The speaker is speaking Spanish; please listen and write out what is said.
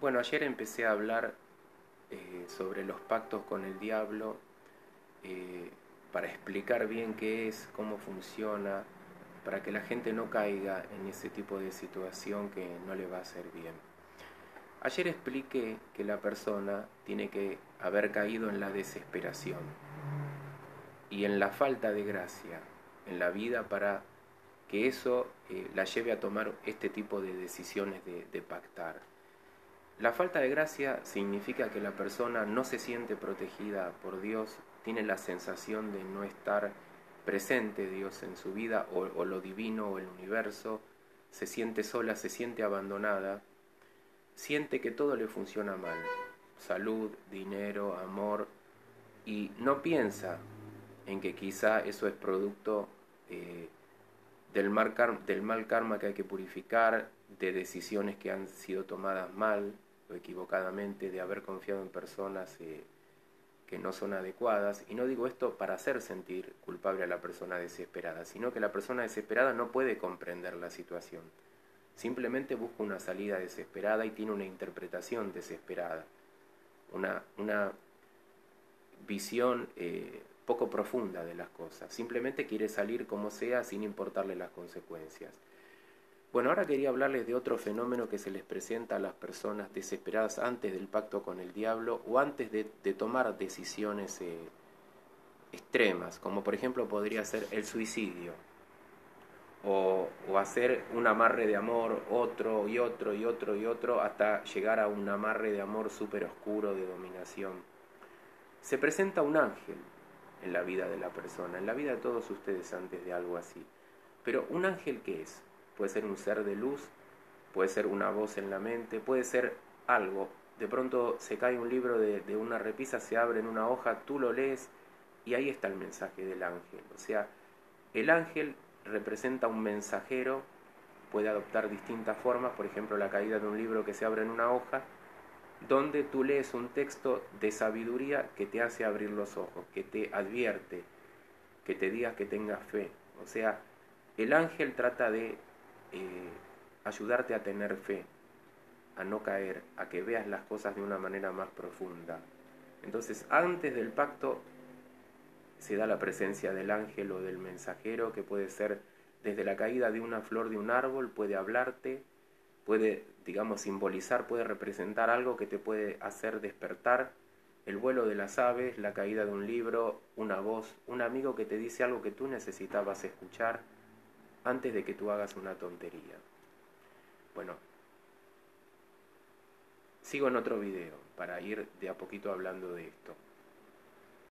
Bueno, ayer empecé a hablar eh, sobre los pactos con el diablo eh, para explicar bien qué es, cómo funciona, para que la gente no caiga en ese tipo de situación que no le va a hacer bien. Ayer expliqué que la persona tiene que haber caído en la desesperación y en la falta de gracia en la vida para que eso eh, la lleve a tomar este tipo de decisiones de pactar. La falta de gracia significa que la persona no se siente protegida por Dios, tiene la sensación de no estar presente Dios en su vida o, lo divino o el universo, se siente sola, se siente abandonada, siente que todo le funciona mal, salud, dinero, amor, y no piensa en que quizá eso es producto eh, del, mal del mal karma que hay que purificar, de decisiones que han sido tomadas mal, equivocadamente de haber confiado en personas eh, que no son adecuadas. Y no digo esto para hacer sentir culpable a la persona desesperada, sino que la persona desesperada no puede comprender la situación. Simplemente busca una salida desesperada y tiene una interpretación desesperada, una, una visión eh, poco profunda de las cosas. Simplemente quiere salir como sea sin importarle las consecuencias. Bueno, ahora quería hablarles de otro fenómeno que se les presenta a las personas desesperadas antes del pacto con el diablo o antes de, tomar decisiones eh, extremas, como por ejemplo podría ser el suicidio, o, o, hacer un amarre de amor, otro y otro y otro y otro, hasta llegar a un amarre de amor súper oscuro, de dominación. Se presenta un ángel en la vida de la persona, en la vida de todos ustedes antes de algo así. Pero un ángel qué es? Puede ser un ser de luz, puede ser una voz en la mente, puede ser algo. De pronto se cae un libro de, una repisa, se abre en una hoja, tú lo lees y ahí está el mensaje del ángel. O sea, el ángel representa un mensajero, puede adoptar distintas formas, por ejemplo la caída de un libro que se abre en una hoja, donde tú lees un texto de sabiduría que te hace abrir los ojos, que te advierte, que te diga que tengas fe. O sea, el ángel trata de eh, ayudarte a tener fe, a no caer, a que veas las cosas de una manera más profunda. Entonces, antes del pacto se da la presencia del ángel o del mensajero, que puede ser desde la caída de una flor de un árbol, puede hablarte, puede, digamos, simbolizar, puede representar algo que te puede hacer despertar, el vuelo de las aves, la caída de un libro, una voz, un amigo que te dice algo que tú necesitabas escuchar, antes de que tú hagas una tontería. Bueno, sigo en otro video para ir de a poquito hablando de esto.